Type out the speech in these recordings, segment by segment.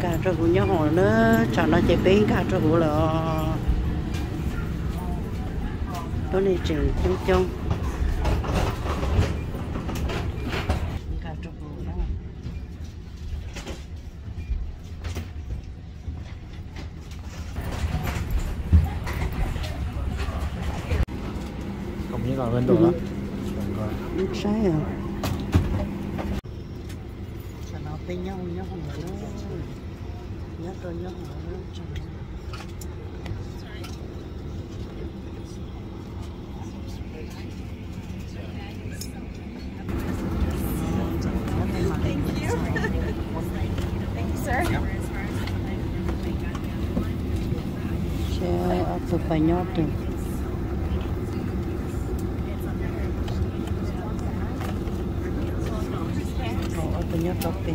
cả cho cũng nhớ hồ nữa cho nó chế biến cả cho cũng là tôi này trường chung chung cũng như là bên đồ đó nước sai à cho nó bên nhau nhớ hỏi nữa nhớ tôi nhớ hỏi nữa cho nó xe ở từ phải nhót từ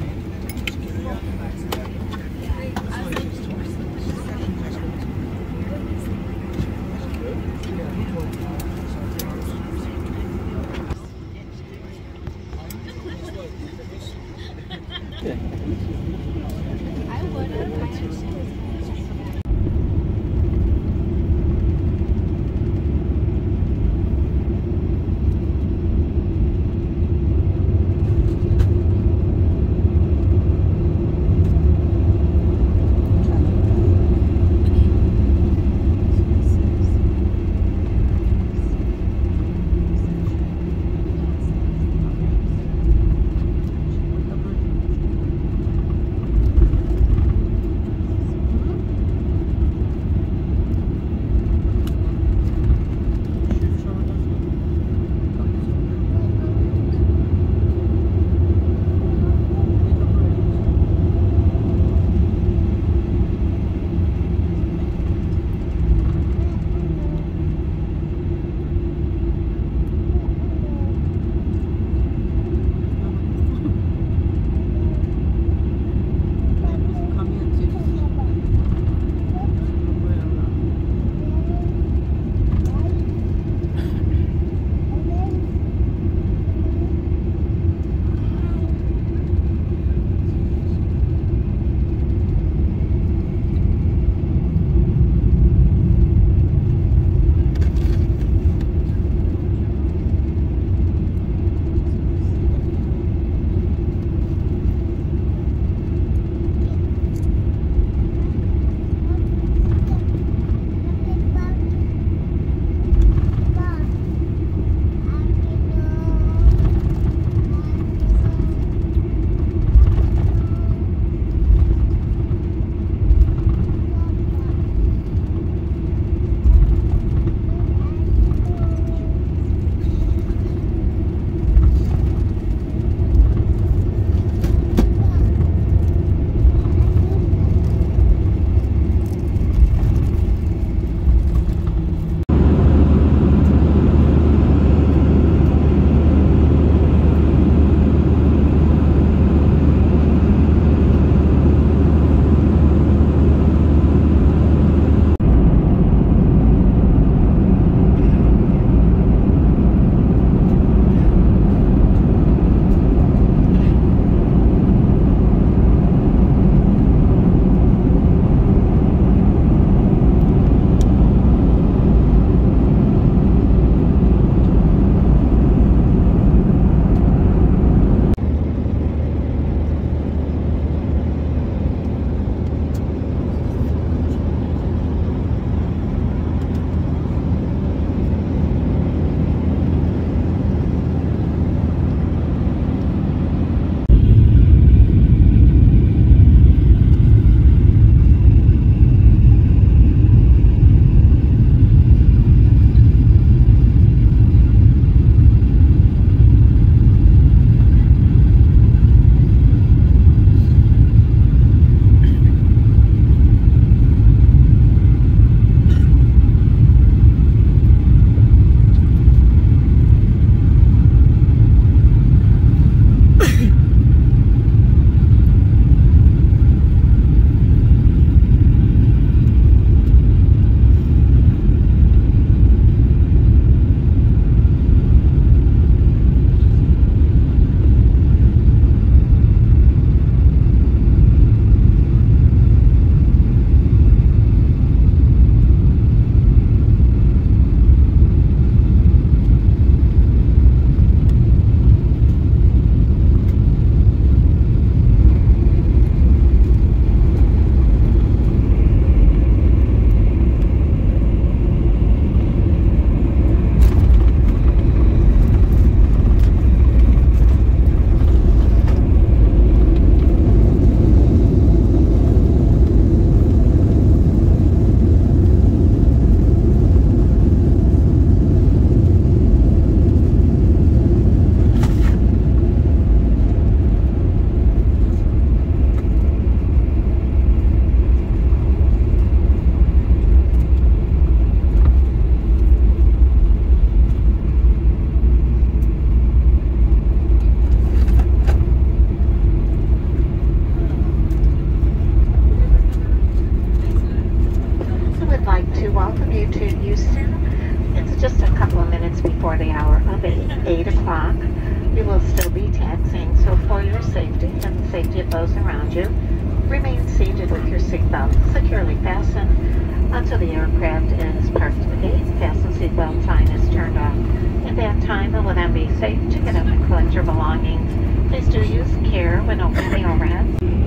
collect your belongings. Please do use care when opening the overhead.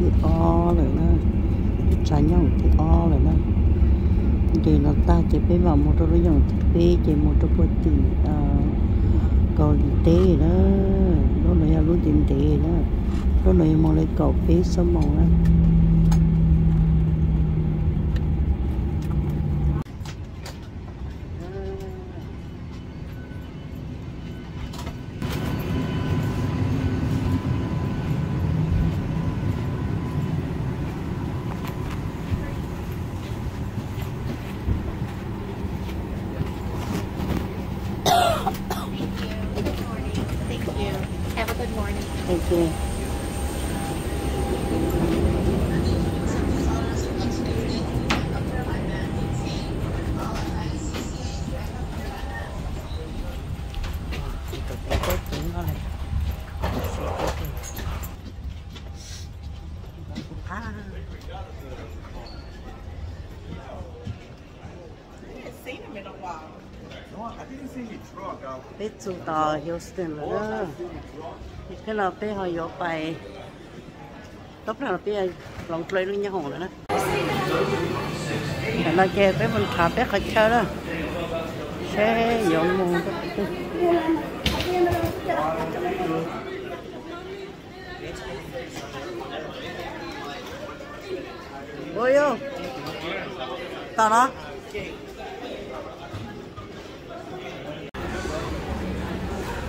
cứ o rồi nè, xa nhau cứ o rồi nè, thì nó ta chỉ phải vào một trong cái dòng tế chỉ một trong cái tiền còn tế đó. Lúc này là lối tiền tế đó. Nó này mà lại cầu phía xong màu đó. นะ biết chú tò Houston rồi đó cái là bé họ vô bài tốt là bé lòng chơi luôn nhau rồi đó nó là kia bé mình thả bé khai chơi đó sẽ dùng mùng ôi yêu tao nó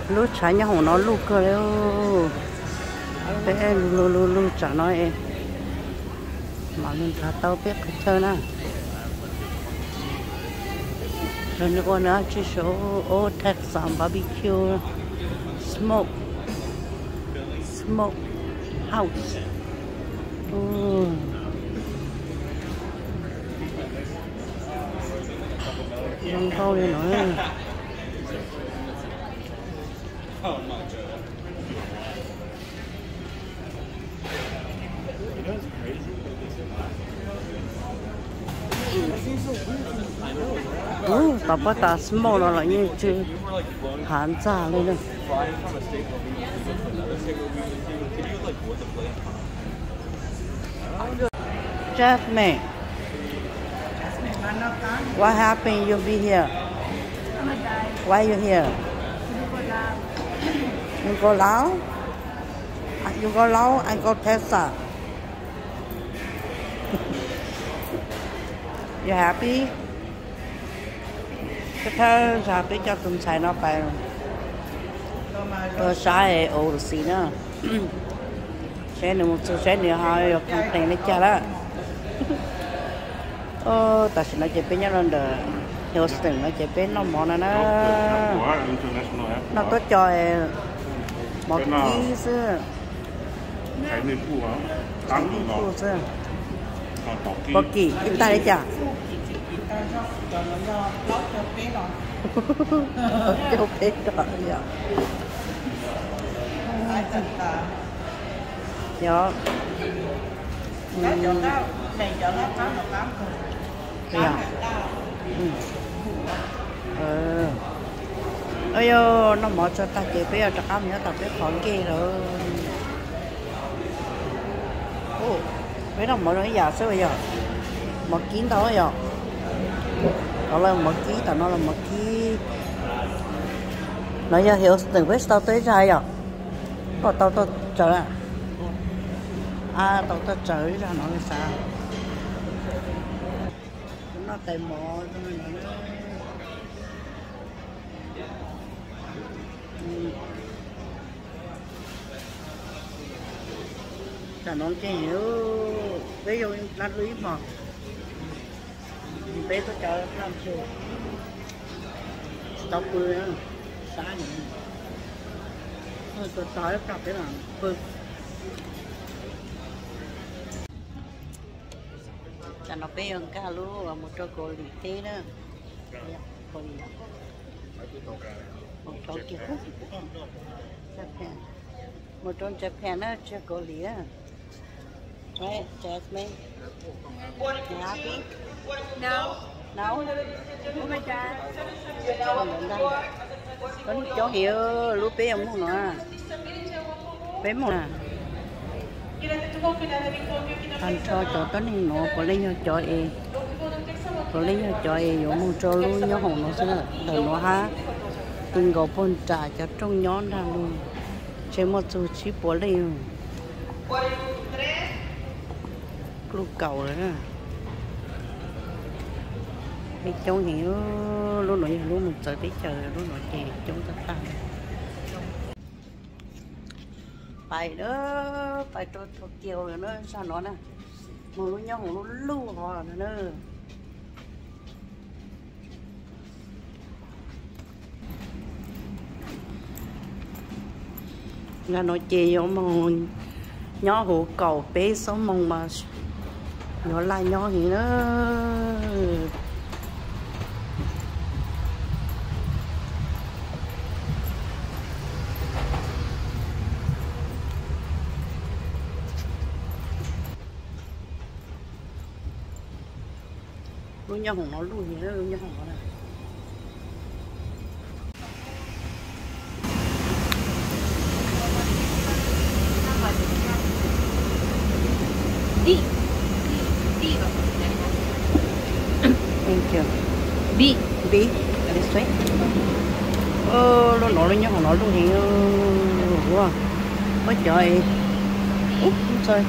lúc trái nhà hồ nó lúc cơ ô, bé em lúc lúc lúc trả nó em. Mà mình thả tao biết cái chơi nè rồi nó còn nữa chỉ số ô Texas barbecue smoke smoke house. Ooh. Không câu đi nữa Ừ, tao bắt ta small nó lại như chứ hán ra lên đây. Jasmine, what happened? you'll be here? Why you here? You go Laos? You go Laos, I go Texas. you happy? Cái thơ happy cho tụi xài nó phải. Tôi sai ổ xí nữa. xe nữa một số xe nữa hai con tiền lấy cha đó ô ta sẽ nói chuyện với nhau lần đó hiểu sự nói chuyện với nó món này nó nó có cho một ký ký. có kỳ chúng ta đấy chả? Châu phê đó dạ dạ ừ. ừ. ờ. Ơi nó mở cho ta chỉ biết cho cam nhớ tập cái khoản kia rồi. Ô bây nó mở nó giả sao bây giờ. Mở kín tao bây rồi đó là mở ký tao nó là mở ký nó giờ hiểu từng vết tao tới ra rồi có tao tao trở à à tao tao trở ra nó là sao? Tay mò cho nên là. Chả nó cái hiểu. Ví dụ như lưới mà bé tôi chờ làm chưa tao bươi á xá nhỉ. Thôi, tôi tới cặp cái là cho nó bé hơn cả và một chỗ cổ lì thế đó Dạ, cổ lì một chỗ kia hút Japan một chỗ Japan đó chưa cổ lì á right Jasmine you happy No. No. Oh my god. Có chỗ hiểu lúc bé ông muốn nữa. Bé muốn à thành cho cho tới nay nó có lấy nhau cho e. Có lấy nhau cho e có muốn cho luôn nhau hồng nó sẽ là nó ha. Từng gò phun trà cho trong nhón ra luôn. Chế một số chỉ bỏ lấy. Lúc cầu rồi đó đi cháu hiểu lúc nãy lúc mình sợ tí chờ, lúc nãy chè chúng ta tăng phải đó, phải tôi tôi kiều nó sao nó nè. Mà nó nhau nó lưu họ rồi nữa là nó chè vô mà nhỏ hồ cầu bé sống mong mà nhỏ lại nhỏ gì nó luôn nhau hồng nó gì đó luôn nhau hồng nó này D. D. thank you. B. B this way ờ nó nhau hồng nó luôn thì wow có trời. Úp trời.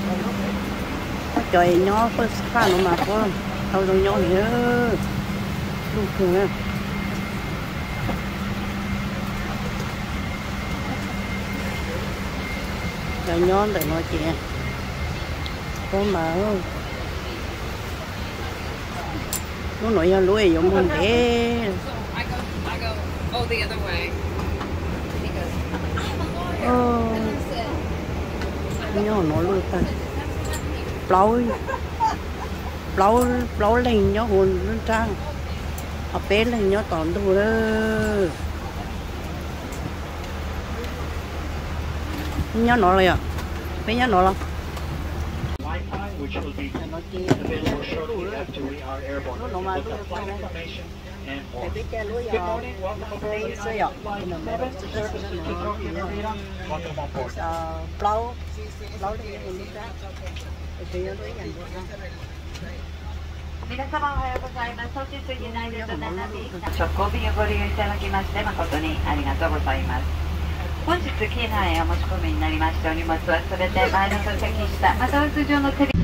Có trời nhỏ có pha nó mà có thôi thôi nhỏ nữa, đó luôn kìa trời nhỏ để nói chuyện. Có mà nó nói ra lúa giống con để Oh, the other ờ. way. Nhỏ nó luôn ta. Plau lâu lâu lên nhớ hồn lên trang à bé lên nhớ tòn đồ đó nhớ nó rồi à bé nhớ nó là Wi-Fi, which will be nó chi available shortly after we are airborne. nó nó mà With nó the flight information and để more. biết cái lúa Good giờ morning, welcome aboard đây the sơ United dọc Flight nó 7 to service to Tokyo Narita. Welcome on board. Blow, blow plau 皆様おはようございます。本日ユナイテッドナナビ直行便をご利用いただきまして誠にありがとうございます。本日機内へお持ち込みになりましてお荷物は全て前の座席下または通常のテレビ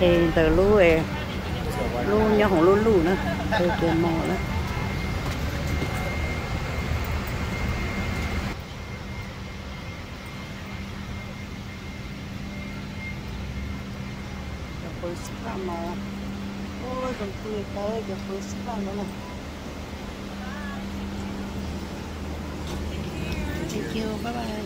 thì từ lú về lú nhớ không lú lú nữa. Từ tiền mò nữa giờ phơi spa mò. Ôi còn cười tới giờ phơi spa nữa nè. Thank you, bye bye.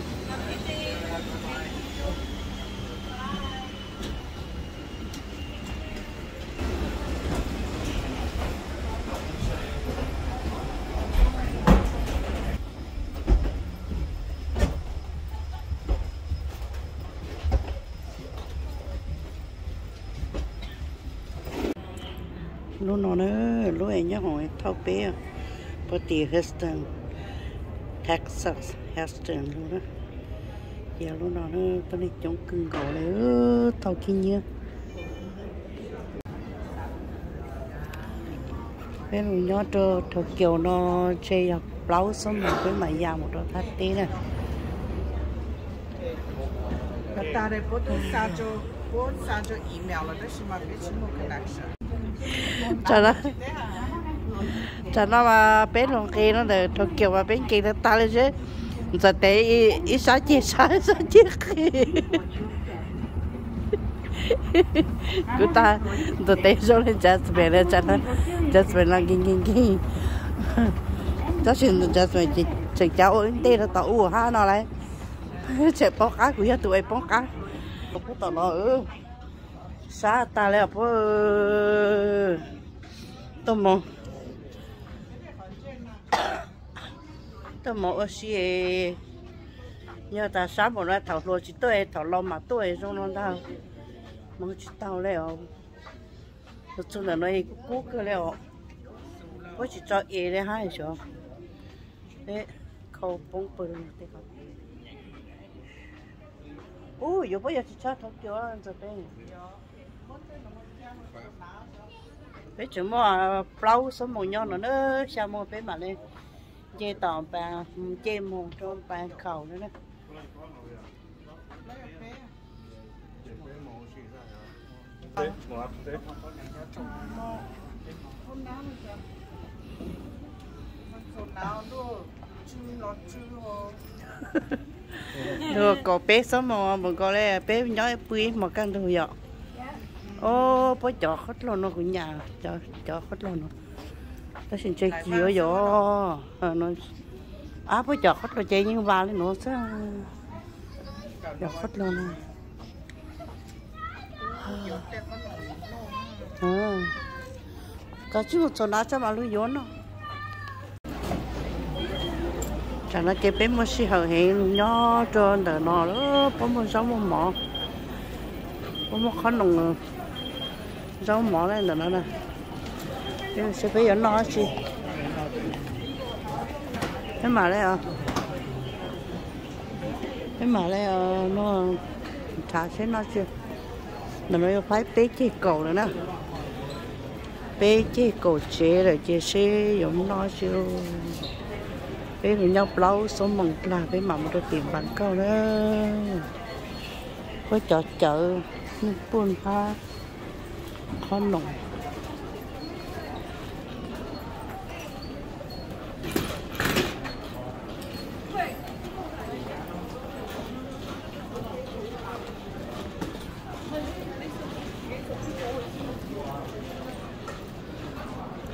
lúc nó nữa lúc ấy nhớ hồi thao bé có tiền Houston Texas Houston luôn đó giờ lúc nó nữa bên đi chống cưng cầu đấy thao kia nhớ cái mình nhớ trơ thật kiểu nó chơi học lâu xong rồi cái mày già một đôi thắt tí này ta đây bố thùng sao cho bố sao cho email là đó là một connection cho nó cho nó mà bên lòng kia nó được thầu kiểu mà bên kia nó ta lên chứ. Giờ té ít sáu chia sáu sáu chia cứ ta giờ té rồi lên chết về lên chết nó chết về là kinh kinh kinh chắc chắn chết về chỉ chỉ cháu ơi tê nó tao u ha nó lại. Chạy bó cá của nhà tụi bó cá. Bó tao nó ừ. Sa ta lại bó tao mong tao mong ở xí nhớ ta sáng một lần thảo lúa chỉ tôi thảo lúa mà tôi trong nó tao mong chỉ tao leo nó chung là nó nói cú cơ lại ở có chỉ cho ế đấy hai chỗ đấy khâu bông bự đấy không ủa giờ bây giờ chỉ cho thằng kiểu là giờ đây bé chúng mà plau số một nhau nữa nữa sao mua bé mà lên. Dê tỏ bà dê một trong bà khẩu nữa được có bé số mà có lẽ bé nói quý một căn đồ dọ ô bố chó khất luôn nó cũng nhà chó chó khất luôn nó. Ta xin chơi chiều dọ ờ nó à bố chó khất rồi chơi nhưng vào lên nó sao? Chó khất luôn nó ờ. Có chứ một số nào cho mà lưu vốn nó. Chẳng là cái bên mà xí hở hiện nhỏ trơn đời nó đó có một sáu một mỏ. Có một khó nồng rau mỏ này là nó nè cái sẽ phải giờ nó xí thế mà đây à ờ, thế mà đây à ờ, nó thả sẽ nó chưa là nó phải bế chi cầu nữa nè. Bế chi cầu chế rồi chế xe giống nó chưa bế người nhau lâu số mừng là bé mầm được tiền bằng câu đó. Có chợ chợ nhưng buôn ha không nồng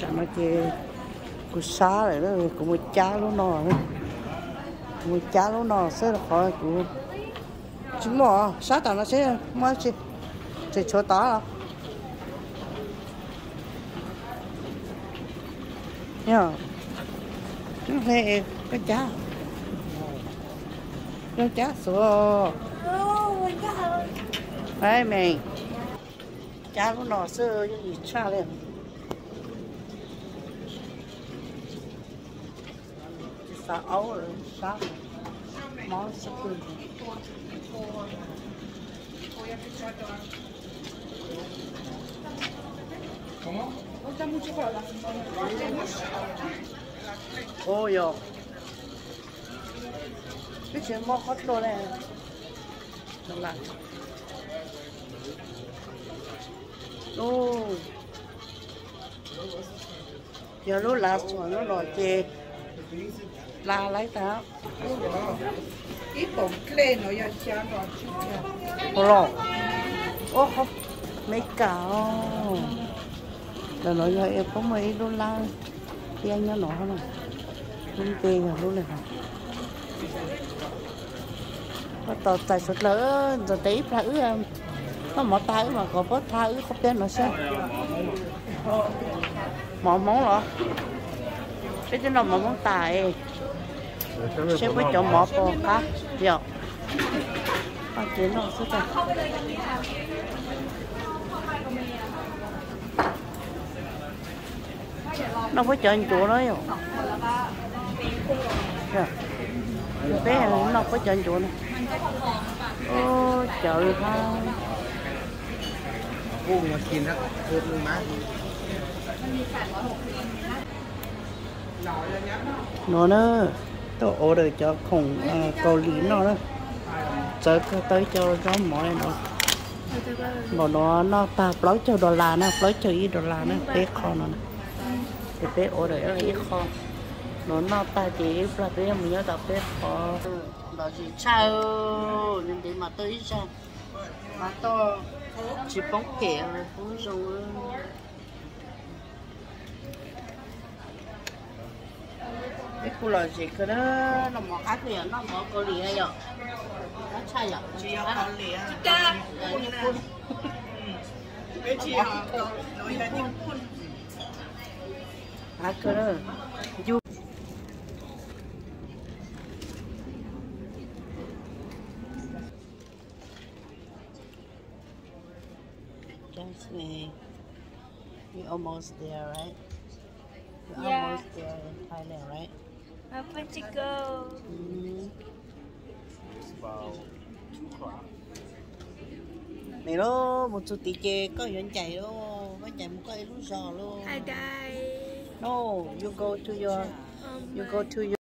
chẳng nói kia cô xa rồi đó cô một cha lúc nọ đó cô cha lúc sẽ là khỏi cô chúng nó à? xa nó sẽ mới sẽ sẽ cho ta à? Nhá nó thế cái chá nó chá số đấy mình chá nó nọ sẽ gì cha liền sa ấu rồi sa món sa cừu Ôi yo. Cái chuyện mò hot đồ này. Đừng lại. Ô. Giờ nó lá xuống nó nổi chê. Là lấy tao. Ít bổng kê nó yên chán nó chú ya. Ồ lò. Ô không. Mấy cào. Rồi nói cho em có mấy đô la. thì anh nó nói không này. Linh tiền rồi luôn này hả? Có tờ tài xuất lỡ rồi tí phải ứ em. Có mỏ tay mà, có bớt tha ứ không tên nó sao. Mỏ món rồi Cái chứ nó mỏ món tài. Sẽ có chỗ mỏ bò cá. Dạ. Ba tiếng nó sẽ ra. nó có chơi chỗ đó rồi dạ bé nó có chơi chỗ này chợ luôn ha กุ้งมากินแล้วเพิ่มมือมา nó nó tôi order cho khủng uh, cầu lý nó đó giờ cứ tới cho nó mỏ này nó mà nó nó ta lấy cho đô la nó lấy cho ít đô la nó bé kho nó nè thì bé order nó ít kho nó nó ta chỉ là bé mình nhớ đọc bé kho đó gì sao nên để mà tới sao mà to chỉ bóng kẹo cũng rồi cái cô là gì cái đó nó mỏ khác liền nó mỏ cầu lì rồi nó sai rồi chỉ có có lìa Dạ, như cô với chỉ có nói là những quân à cái đó du Jasmine, we almost there, right? We're Yeah. almost there in Thailand, right? I want to go. Mm. vào khóa Này đó, một chút tí chê có hiện chạy đó, có chạy một cái lúc giò luôn. Hi guys. No, you go to your, you go to your